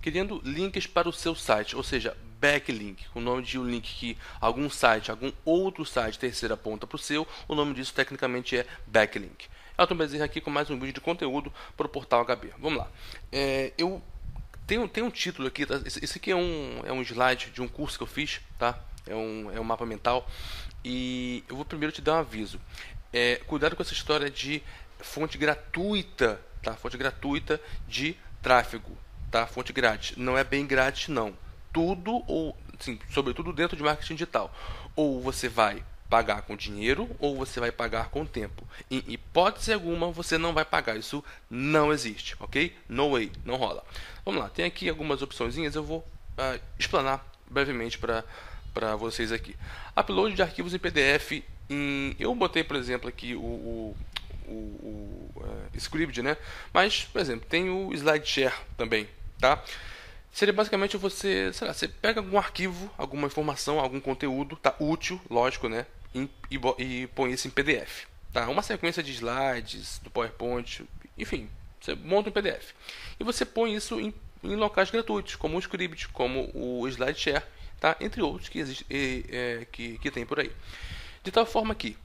querendo links para o seu site, ou seja, backlink, o nome de um link que algum site, algum outro site terceira ponta para o seu, o nome disso tecnicamente é backlink. Elton Bezerra aqui com mais um vídeo de conteúdo para o portal HB. Vamos lá. É, eu tenho, tenho um título aqui, tá? esse, esse, aqui é um, é um slide de um curso que eu fiz, tá? É um, é um mapa mental. E eu vou primeiro te dar um aviso. É, cuidado com essa história de fonte gratuita, tá? Fonte gratuita de tráfego, tá? Fonte grátis. Não é bem grátis, não. Tudo, ou, sim, sobretudo dentro de marketing digital. Ou você vai pagar com dinheiro ou você vai pagar com tempo. Em hipótese alguma, você não vai pagar. Isso não existe, ok? No way, não rola. Vamos lá, tem aqui algumas opções, eu vou uh, explanar brevemente para vocês aqui. Upload de arquivos em PDF. Em, eu botei, por exemplo, aqui o, o, o, o uh, Script, né? Mas, por exemplo, tem o SlideShare também, tá? seria basicamente você, sei lá, você pega algum arquivo, alguma informação, algum conteúdo, tá útil, lógico, né? e, e, põe isso em PDF. Tá? Uma sequência de slides do PowerPoint, enfim, você monta um PDF. E você põe isso em, em locais gratuitos, como o Script, como o SlideShare, tá? entre outros que, existe, é, que, que tem por aí. De tal forma que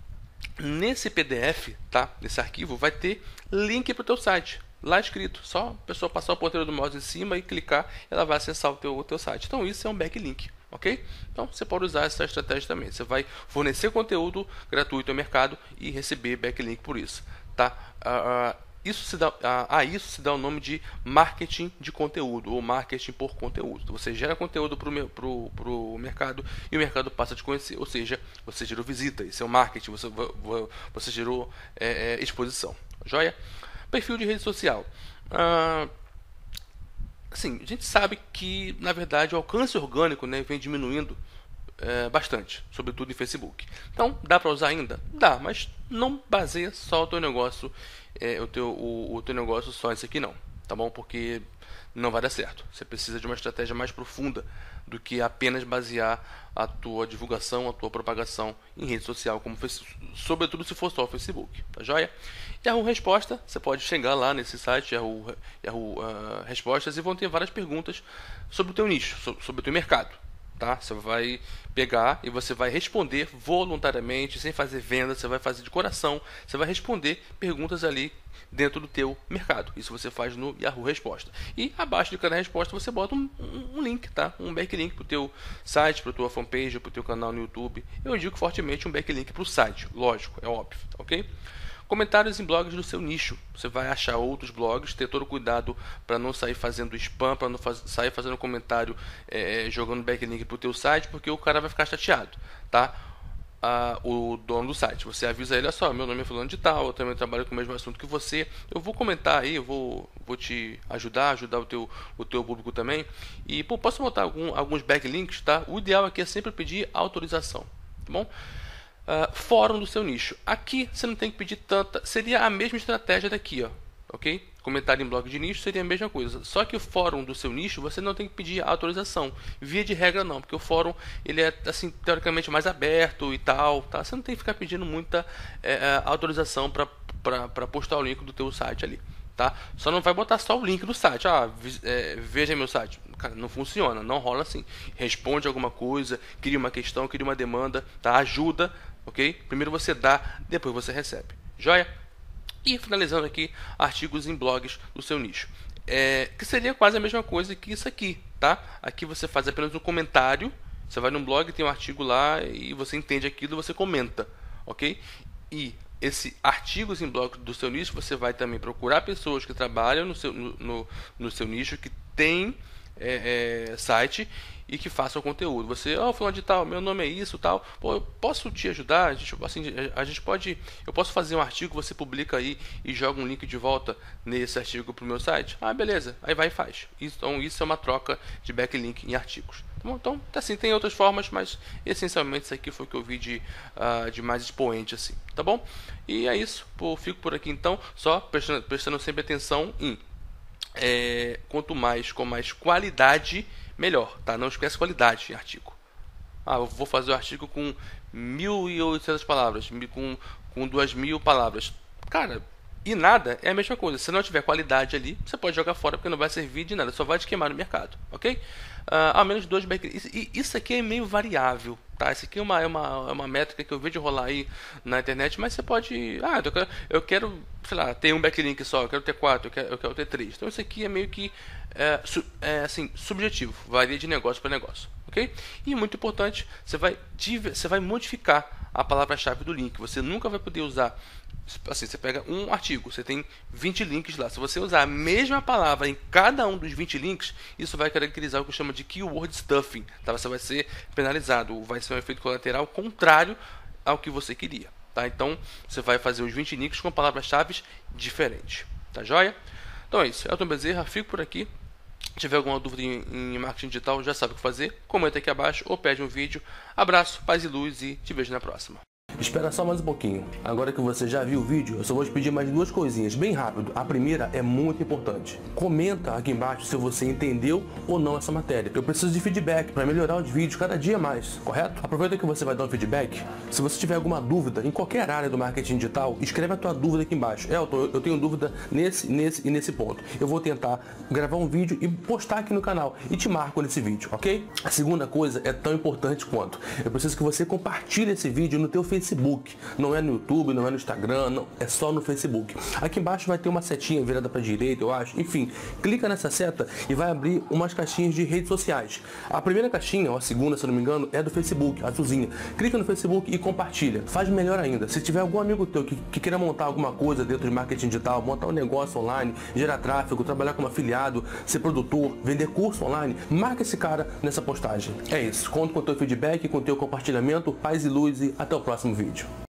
nesse PDF, tá? nesse arquivo, vai ter link para o teu site lá escrito. Só a pessoa passar o ponteiro do mouse em cima e clicar, ela vai acessar o teu, o teu site. Então isso é um backlink, ok? Então você pode usar essa estratégia também. Você vai fornecer conteúdo gratuito ao mercado e receber backlink por isso, tá? Uh, uh, isso se dá, a, a, isso se dá o nome de marketing de conteúdo ou marketing por conteúdo. Você gera conteúdo para o mercado e o mercado passa a te conhecer. Ou seja, você gerou visita, isso é o marketing, você, você gerou é, é, exposição. Joia? Perfil de rede social. Ah, assim, a gente sabe que, na verdade, o alcance orgânico né, vem diminuindo é, bastante, sobretudo em Facebook. Então, dá para usar ainda? Dá, mas não baseia só o teu negócio, é, o, teu, o, o teu negócio só isso aqui não, tá bom? Porque não vai dar certo. Você precisa de uma estratégia mais profunda do que apenas basear a tua divulgação, a tua propagação em rede social, como sobretudo se for só o Facebook, tá joia? Yahoo Resposta, você pode chegar lá nesse site Yahoo, uh, Respostas e vão ter várias perguntas sobre o teu nicho, sobre o teu mercado tá? Você vai pegar e você vai responder voluntariamente, sem fazer venda, você vai fazer de coração, você vai responder perguntas ali dentro do teu mercado. Isso você faz no Yahoo Resposta. E abaixo de cada resposta você bota um, um, link, tá? Um backlink para o teu site, para a tua fanpage, para o teu canal no YouTube. Eu indico fortemente um backlink para o site, lógico, é óbvio, ok? Comentários em blogs do seu nicho. Você vai achar outros blogs, ter todo o cuidado para não sair fazendo spam, para não faz, sair fazendo comentário é, jogando backlink para o teu site, porque o cara vai ficar chateado, tá? Ah, o dono do site. Você avisa ele, olha só, meu nome é fulano de tal, eu também trabalho com o mesmo assunto que você. Eu vou comentar aí, eu vou, vou te ajudar, ajudar o teu, o teu público também. E pô, posso botar algum, alguns backlinks, tá? O ideal aqui é sempre pedir autorização, tá bom? Uh, fórum do seu nicho. Aqui você não tem que pedir tanta. Seria a mesma estratégia daqui, ó. Ok? Comentário em blog de nicho seria a mesma coisa. Só que o fórum do seu nicho você não tem que pedir autorização. Via de regra não, porque o fórum ele é assim teoricamente mais aberto e tal, tá? Você não tem que ficar pedindo muita é, autorização para postar o link do teu site ali, tá? Só não vai botar só o link do site. Ah, é, veja meu site. Cara, não funciona, não rola assim. Responde alguma coisa, cria uma questão, cria uma demanda, tá? Ajuda ok? Primeiro você dá, depois você recebe. Joia? E finalizando aqui, artigos em blogs do seu nicho. É, que seria quase a mesma coisa que isso aqui, tá? Aqui você faz apenas um comentário, você vai num blog, tem um artigo lá e você entende aquilo, você comenta, ok? E esse artigos em blogs do seu nicho, você vai também procurar pessoas que trabalham no seu, no, no, no seu nicho, que tem é, é, site e que faça o conteúdo. Você, ó, oh, fulano de tal, meu nome é isso, tal. Pô, eu posso te ajudar? A gente, assim, a gente pode, eu posso fazer um artigo, você publica aí e joga um link de volta nesse artigo para o meu site? Ah, beleza. Aí vai e faz. Então isso é uma troca de backlink em artigos. Tá? Então, assim, tem outras formas, mas essencialmente isso aqui foi o que eu vi de, uh, de mais expoente, assim, tá bom? E é isso. Pô, fico por aqui então, só prestando, prestando sempre atenção em é, quanto mais com mais qualidade, melhor, tá? Não esquece qualidade em artigo. Ah, eu vou fazer o um artigo com 1.800 palavras, com, com 2.000 palavras. Cara, e nada é a mesma coisa. Se não tiver qualidade ali, você pode jogar fora porque não vai servir de nada, só vai te queimar no mercado, ok? Uh, ao menos dois backlinks. Isso aqui é meio variável, tá? Isso aqui é uma, é, uma, é uma métrica que eu vejo rolar aí na internet, mas você pode. Ah, eu quero sei lá, ter um backlink só, eu quero ter quatro, eu quero, eu quero ter três. Então isso aqui é meio que é, su, é, assim, subjetivo, varia de negócio para negócio, ok? E muito importante, você vai, você vai modificar a palavra-chave do link. Você nunca vai poder usar assim, você pega um artigo, você tem 20 links lá. Se você usar a mesma palavra em cada um dos 20 links, isso vai caracterizar o que chama de keyword stuffing. Tá? Você vai ser penalizado, vai ser um efeito colateral contrário ao que você queria. Tá? Então, você vai fazer os 20 links com palavras-chave diferentes. Tá joia? Então é isso. Elton Bezerra, fico por aqui. Se tiver alguma dúvida em, em marketing digital, já sabe o que fazer. Comenta aqui abaixo ou pede um vídeo. Abraço, paz e luz e te vejo na próxima. Espera só mais um pouquinho. Agora que você já viu o vídeo, eu só vou te pedir mais duas coisinhas, bem rápido. A primeira é muito importante. Comenta aqui embaixo se você entendeu ou não essa matéria. Eu preciso de feedback para melhorar os vídeos cada dia mais, correto? Aproveita que você vai dar um feedback. Se você tiver alguma dúvida em qualquer área do marketing digital, escreve a tua dúvida aqui embaixo. Elton, eu tenho dúvida nesse, nesse e nesse ponto. Eu vou tentar gravar um vídeo e postar aqui no canal e te marco nesse vídeo, ok? A segunda coisa é tão importante quanto. Eu preciso que você compartilhe esse vídeo no teu Facebook Facebook. Não é no YouTube, não é no Instagram, não, é só no Facebook. Aqui embaixo vai ter uma setinha virada para direita, eu acho. Enfim, clica nessa seta e vai abrir umas caixinhas de redes sociais. A primeira caixinha, ou a segunda, se não me engano, é do Facebook, azulzinha. Clica no Facebook e compartilha. Faz melhor ainda. Se tiver algum amigo teu que, que queira montar alguma coisa dentro de marketing digital, montar um negócio online, gerar tráfego, trabalhar como afiliado, ser produtor, vender curso online, marca esse cara nessa postagem. É isso. Conto com o teu feedback, com o teu compartilhamento, paz e luz e até o próximo vídeo.